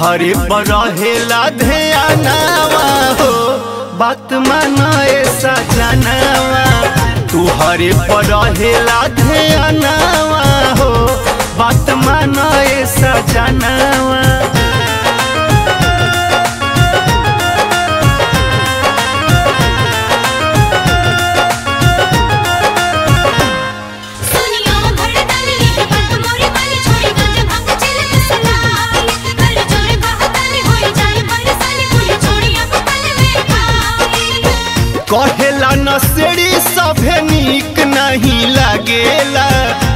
हरे बरहेला ध्यानावा हो। बात मानाए सजनावा तू हरे बरहेला ध्यानावा हो। बात मानाए सजनावा नहीं लागेला।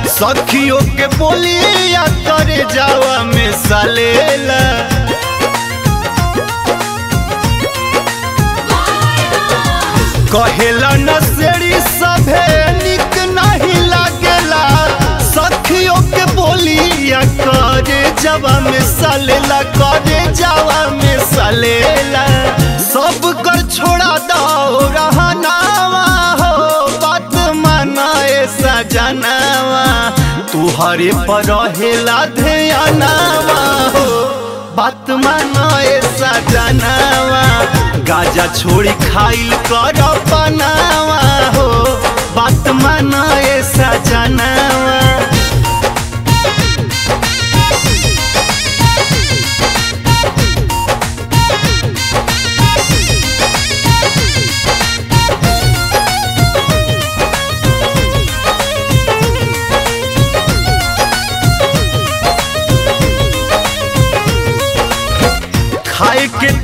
सखियों के बोलिया करे जावा में सलेला। कहेला, नसेड़ी सभे नीक नहीं लागेला। सखियों के बोलिया करे जावा में सलेला, करे जावा में सलेला। सब कर छोड़ा दो ए सजनावा तुहरे पर हो बात मानो ए सजनावा गाजा छोड़ी खाइल कर बनावा हो बात मानो ए सजनावा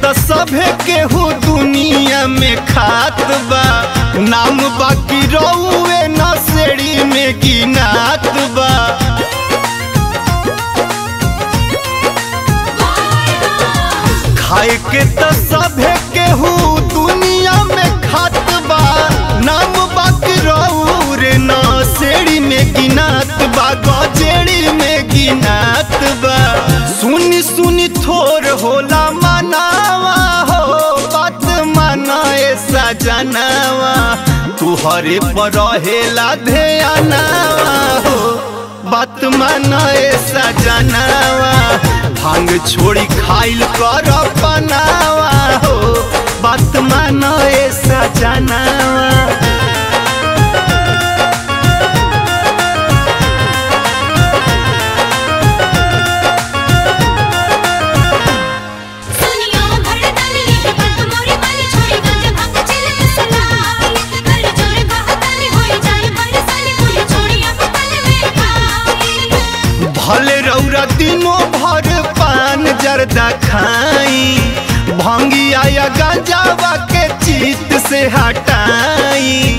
त सभे केहू दुनिया में खात बा। नाम बाकी रउए नसेड़ी में गिनात बा। खाए के त सभे केहू दुनिया में खात बा। नाम बाकी रउरे नसेड़ी में गिनात बा। गजेड़ी में गिनात बा। सुनी सुनी थोर होला मनावा सजनावा तुहरे पर रहेला ध्यानावा हो बात माना सजनावा भाँग छोड़ी खाइल कर बनावा हो बात मान ऐसा सजनावा जर्दा खाई। भंगिया या गांजावा के चित से हटाई।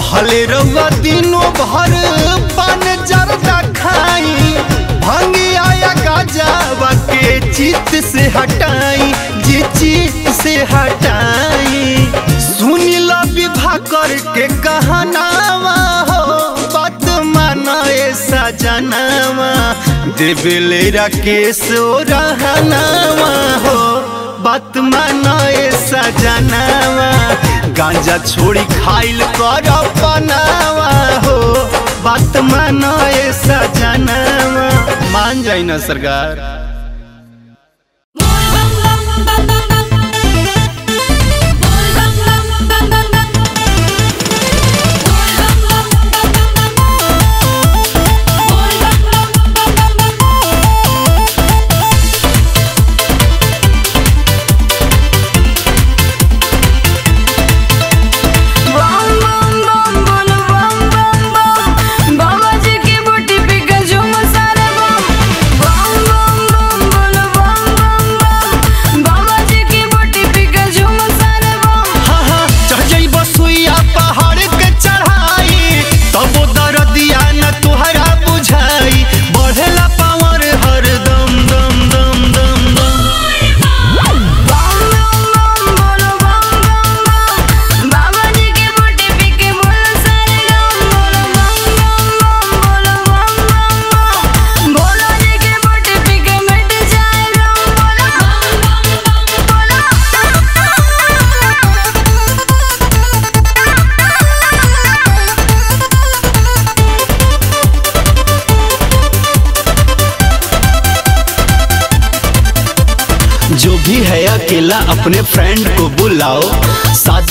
भले रौरा दिनों भर पान जर्दा खाई। भंगिया या गांजावा के चित से हटाई। नामा देवेल राकेशोरा नामा हो। बात मानाए सजनावा गांजा छोड़ी खाइल कर अपनावा हो। बात मानाए सजनावा मान जाए ना सरकार।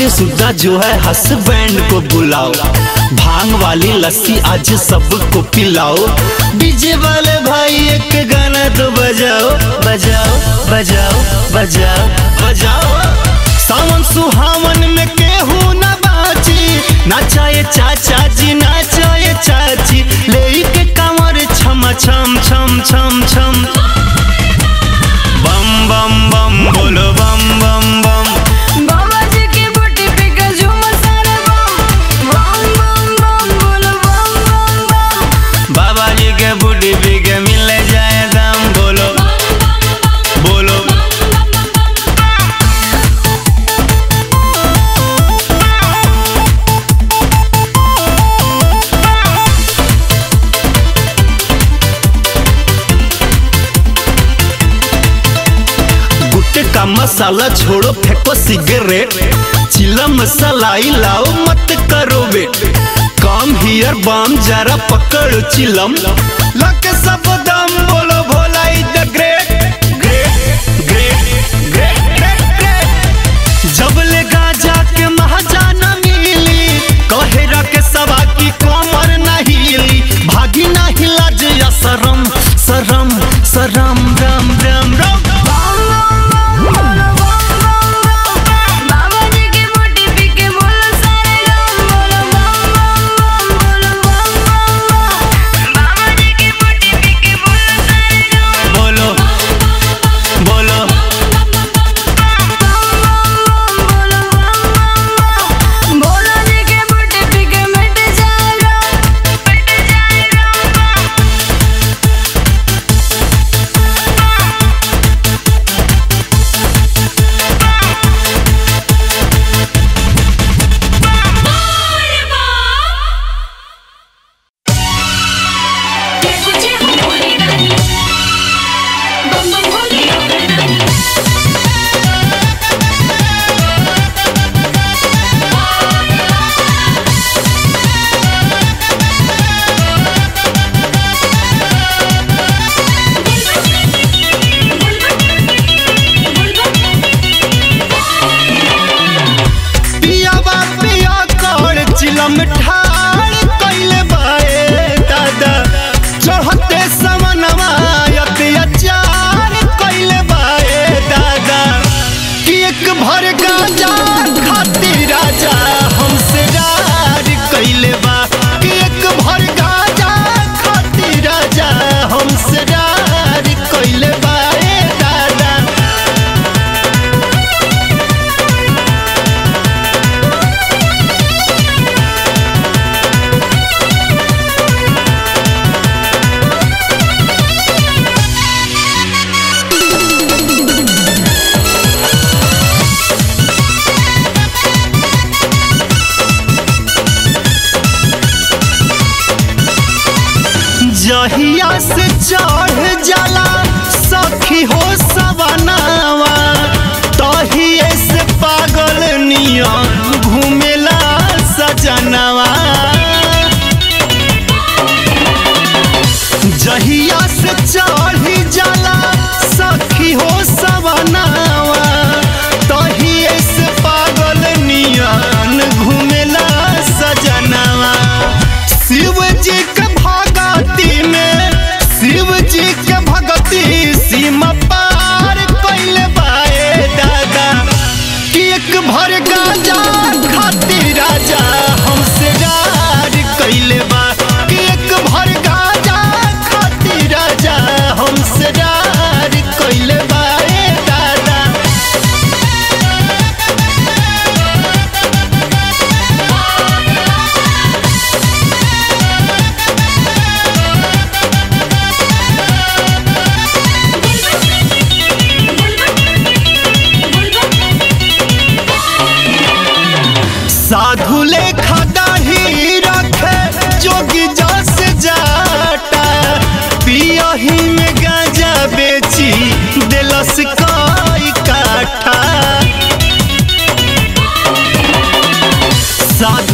के सुधा जो है हसबैंड को बुलाओ। भाँग वाली लस्सी आज सबको पिलाओ। डीजे वाले भाई एक गाना तो बजाओ बजाओ बजाओ बजाओ बजाओ। सावन सुहावन में केहू ना बाची नचाए चाचा जी नचाए चाची। ले के कमर छम छम छम छम छम। रेट चिल्ला मसालाई लाओ मत करो वेट काम हियर बाम जरा पकड़ो चिलम।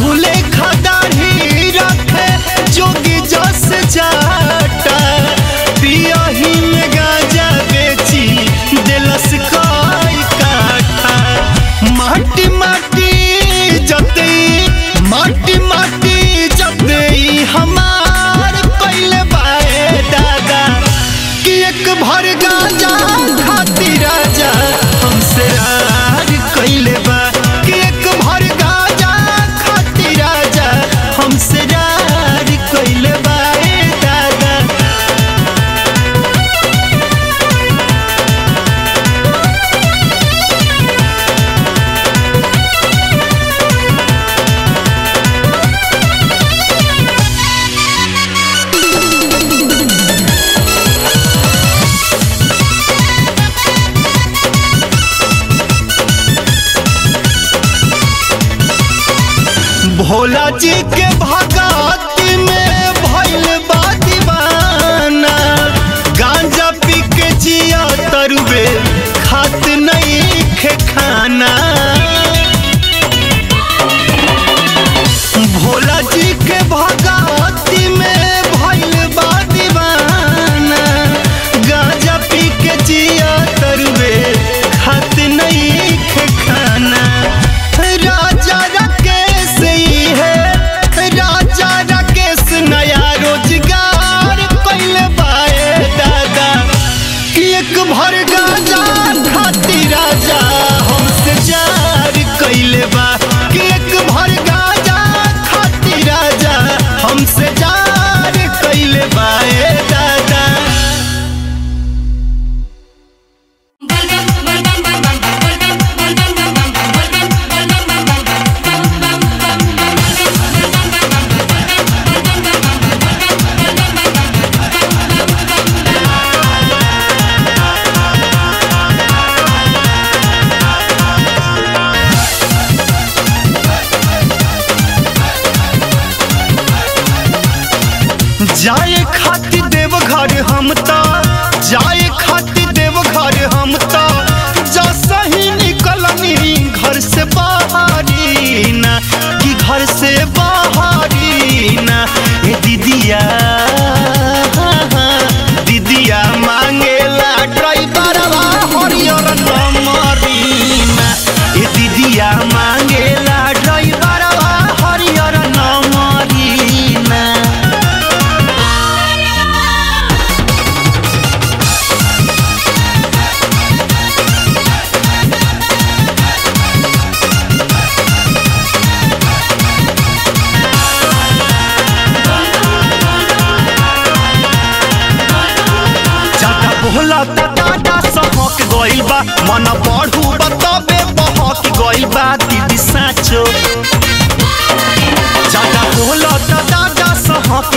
azules.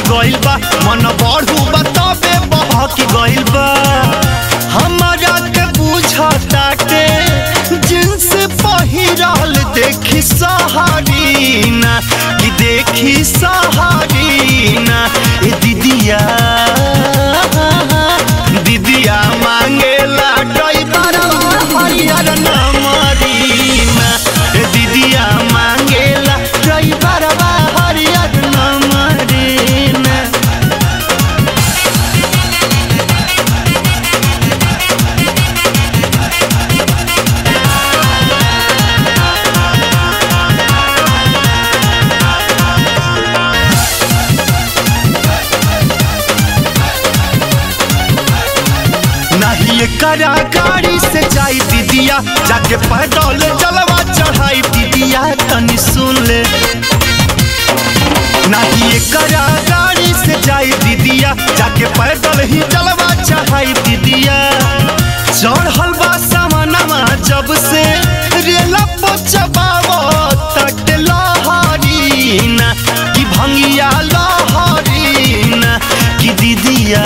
गइल बा मन बढ़ू बा तबे बहक गइल बा हमरा के बुझता के जिन्स पहिरल देखी सहारीना कि देखी सहारीना ए दीदिया। चढ़ल बा जब से रेला तट कि भंगिया लहरीना कि दीदिया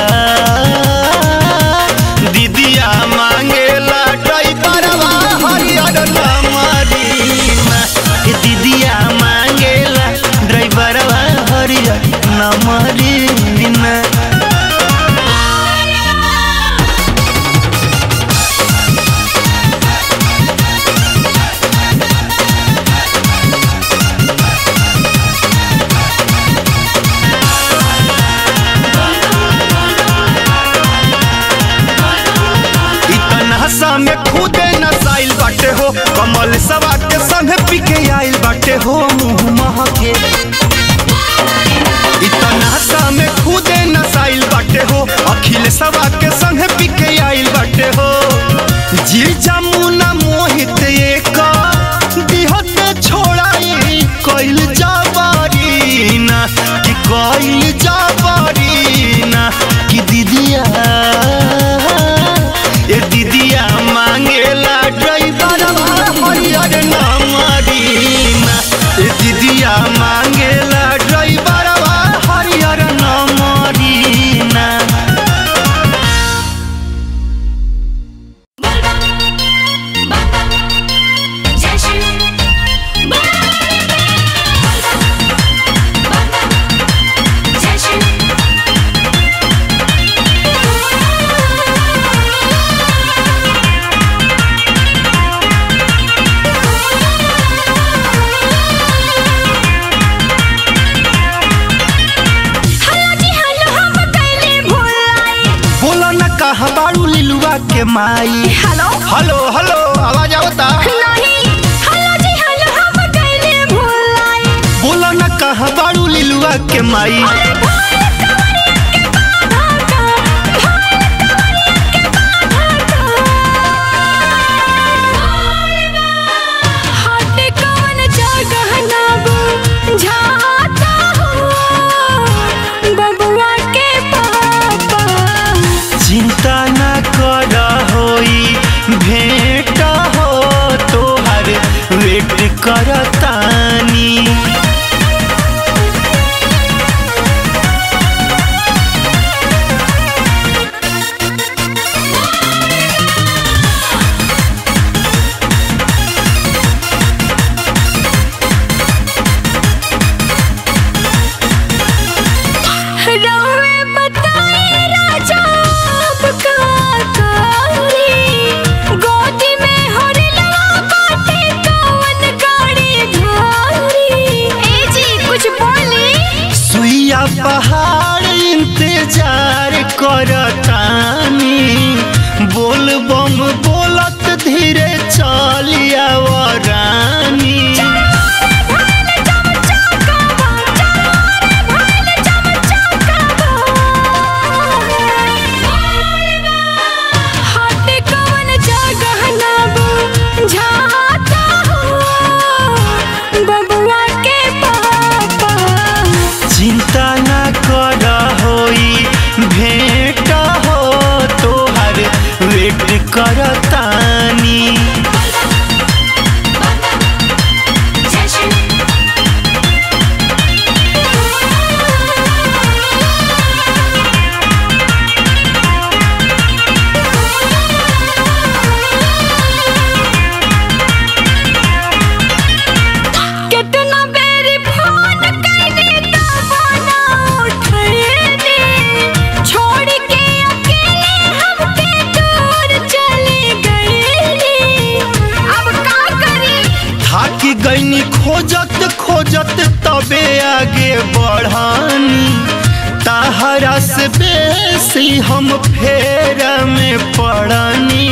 ताहरा बेसी हम फेर में पड़नी।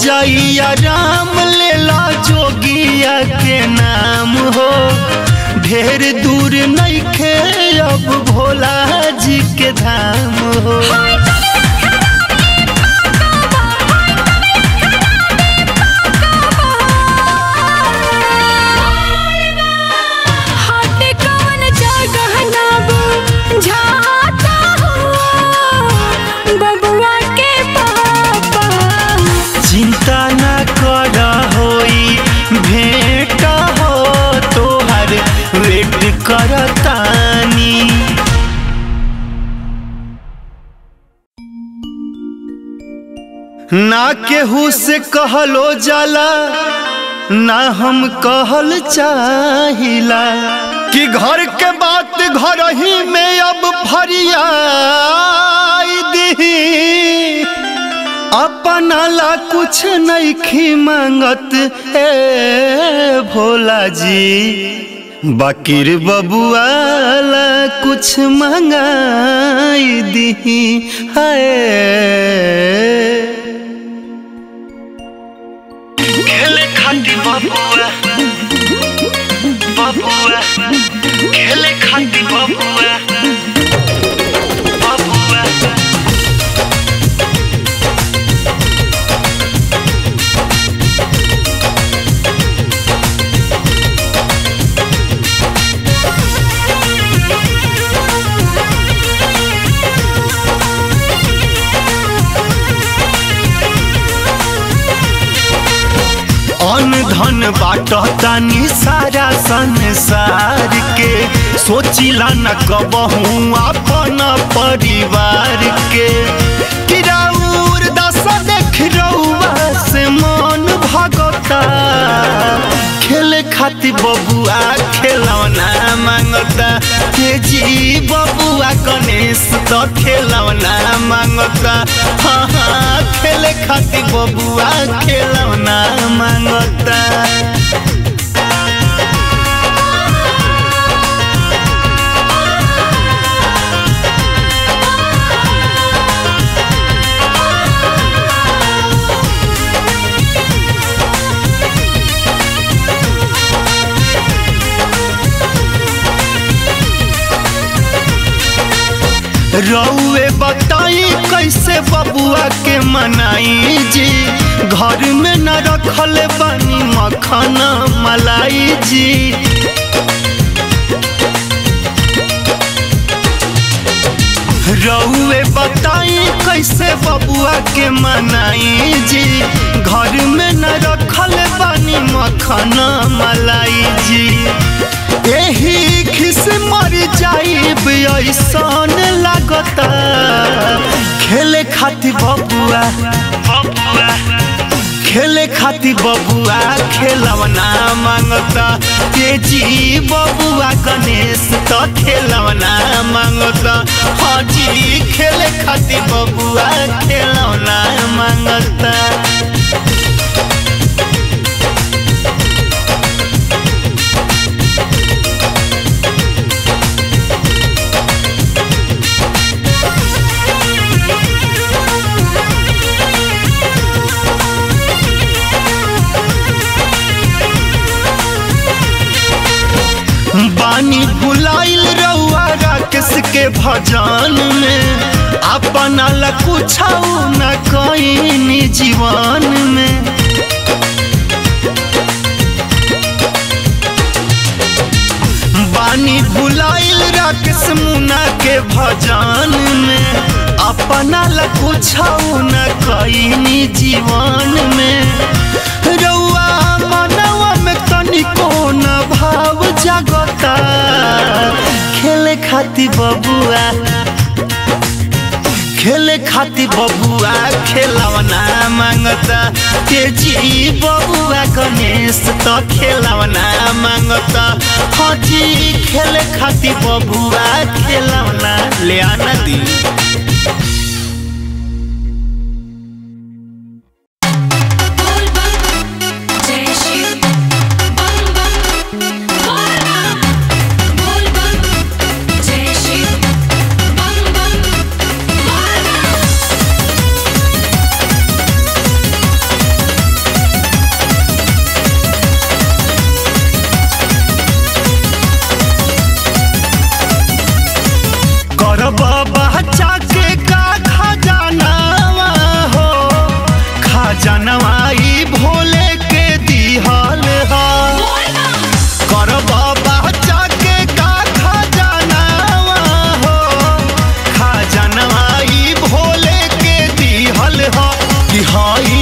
हो राम लेला जोगिया के नाम हो। ढेर दूर नहीं खे अब भोला जी के धाम हो। करतानी। ना केहू से कहलो जाला, ना हम कहल चाहिला। कि घर के बात घर ही में अब फरियाई दी अपना ला कुछ नहीं खी मांगत, ए भोला जी। बाकिर बबुआ ला कुछ मंगाई दी है खेले खाती बबुआ बबुआ खेले खाती धन बाटतानी सारा संसार के। सोचिला न कबहू अपन परिवार के। दस देख से मन भगता। खातिर बबुआ खेलौना माँगता के जी बबुआ गणेश तो खेलौना माँगता हाँ हाँ खेले खातिर बबुआ खेलौना माँगता रउए, बताई कैसे बबुआ के मनाई जी? घर में न रखल बानी मखना मलाई जी। रउए, बताई कैसे बबुआ के मनाई जी? घर में न रखल बानी मखना मलाई जी। एही खिस मर जाइब, ऐसन लागता। खेले खातिर बबुआ। खेले खातिर बबुआ खेलवना माँगता। तेज़ी बबुआ गणेश तो खेलवना माँगता। हाजी खेले खातिर बबुआ खेलवना माँगता। भजन में अपना ला कुछ न कईनी जीवन में। बानी भुलाइल राकेश मुना के भजन में अपना ला कुछ न कईनी जीवन में। रउआ मनवा में तनिको न भाव जागता, खेले खातिर बबुआ। खेले खाती बबुआ खेलवना माँगता। तेज़ी बबुआ गणेश तो खेलवना माँगता। हाजी खेले खाती बबुआ खेलवना ले आना दी कि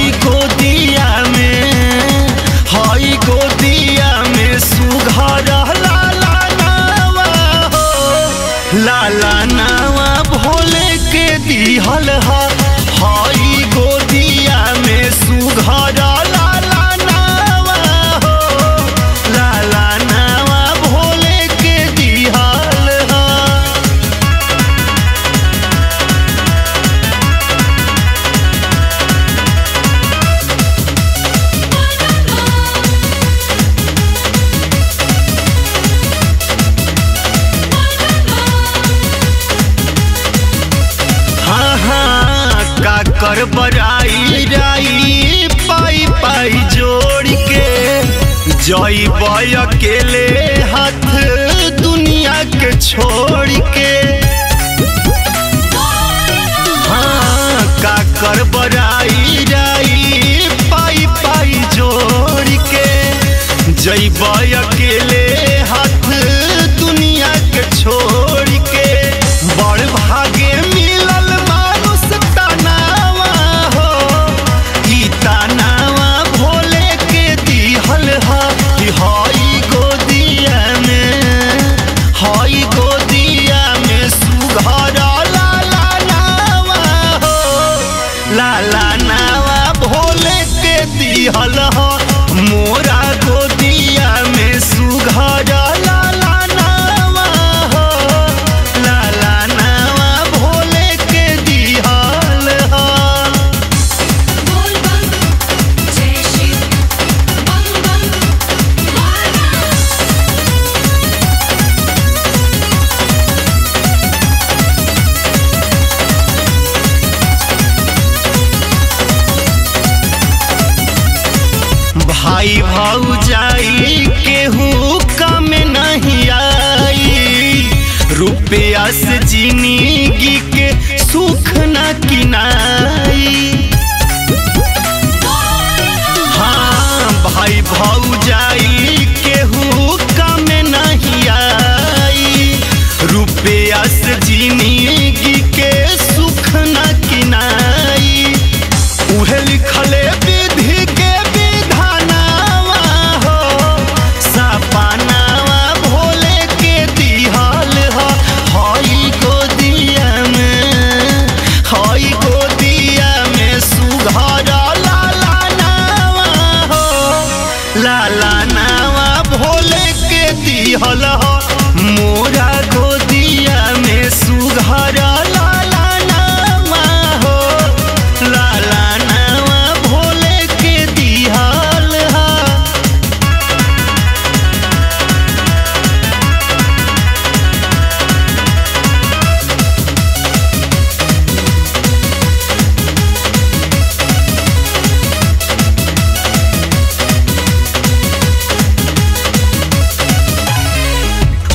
अकेले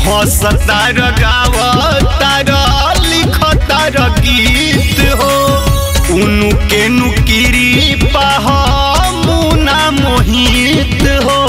हंसता र गावता र लिखता गीत हो। उनु के नुकिरी पहा मुना मोहित हाँ।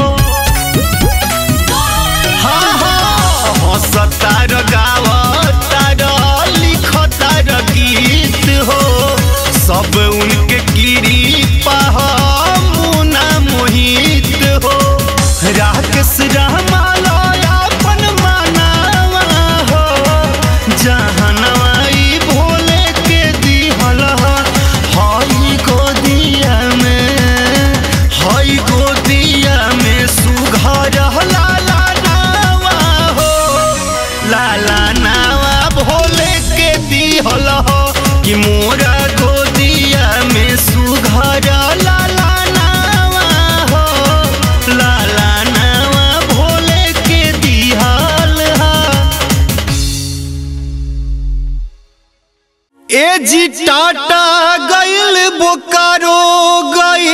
ए जी टाटा गइल बोकारो गई।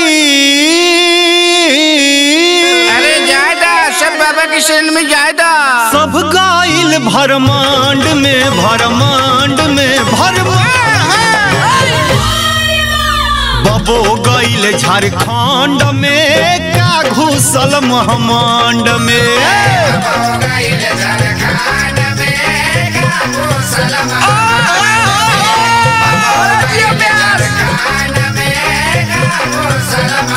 अरे जायदा सब बाबा के शरण में जायदा सब गाइल भरमांड में भरमांड में भरमांड। बबो गइल झारखंड में का घुसल महमांड में।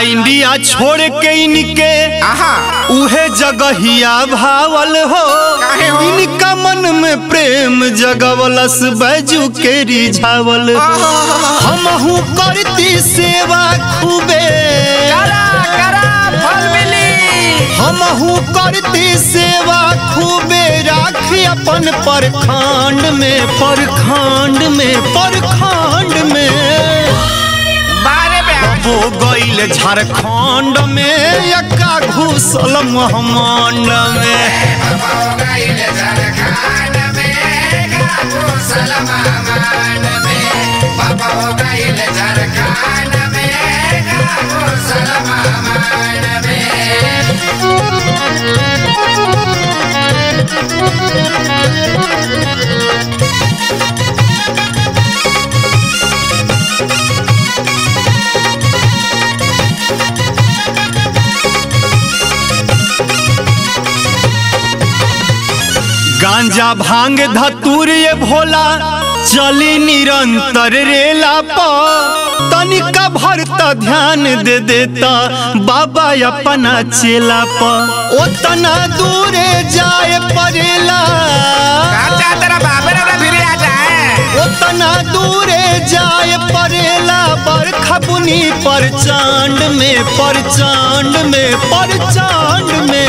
इंडिया छोड़ के इनके। उहे जगहिया भावल हो। इनका मन में प्रेम जगवलस बैजू के रिझावल हो। हमहू करती सेवा खूबे। हमहू करती सेवा खूबे। राखी अपन परखंड में परखंड में परखंड में। बारे गईल झारखंड में यका घुसल महमंड में ना भाँग धतुर ये भोला चली निरंतर रेला पर तनिका भरता ध्यान दे देता बाबा अपना चेला पर उतना दूरे जाए परेला। उतना दूरे जाए परेला बरखा बुनी पर चाँद में पर चाँद में पर चाँद में।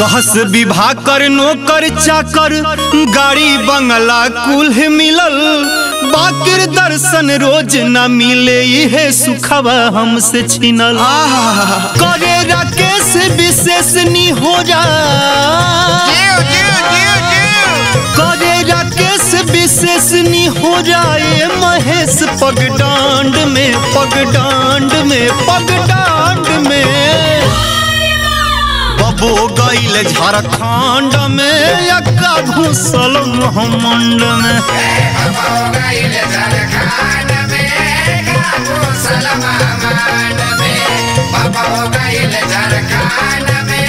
कहस विवाह कर, नौकर, चाकर। गाड़ी, बंगला, कुल मिलल। बाकिर दर्शन रोज न मिले ये सुखवा हमसे छिनल। करे राकेश विशेष नी हो जा। करे राकेश विशेष नी हो जाए, महेश पगडांड में पगडांड में पगडांड में। बबो गईल झारखंड में यक्का घुसल मोहम्मंड में झारखंड में।